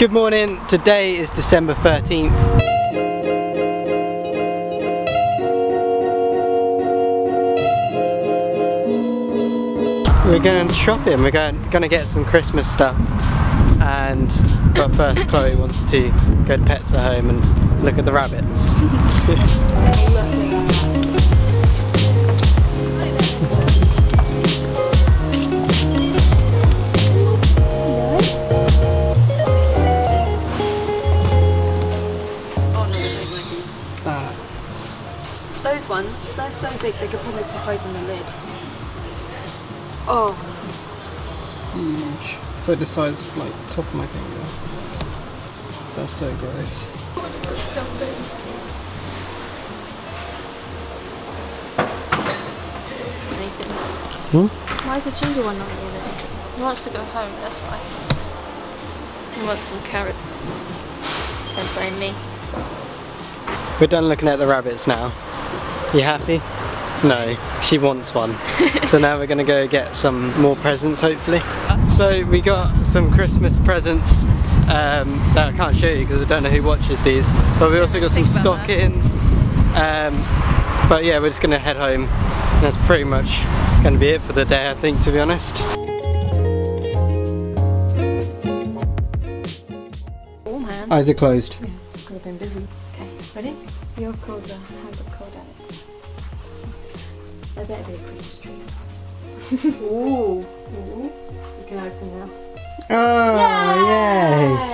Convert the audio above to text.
Good morning, today is December 13th. We're going shopping, we're going, going to get some Christmas stuff and but first Chloe wants to go to Pets at Home and look at the rabbits. Those ones, they're so big they could probably pop open the lid. Oh, huge. It's like the size of like the top of my finger. That's so gross. I just got jumped in. Nathan, Hmm? why is the ginger one not here? He wants to go home, that's why. He wants some carrots. Don't blame me. We're done looking at the rabbits now. You happy? No, she wants one. so now we're gonna go get some more presents hopefully. So we got some Christmas presents um, that I can't show you because I don't know who watches these. But we also got some Think about that. stockings. Um, but yeah, we're just gonna head home. And that's pretty much gonna be it for the day I think to be honest. Oh. Eyes are closed. Yeah, could have been busy. Okay, ready? Your calls are hands up cold Alex. There better be a Christmas tree. Ooh. Ooh. You can open now. Oh, yay!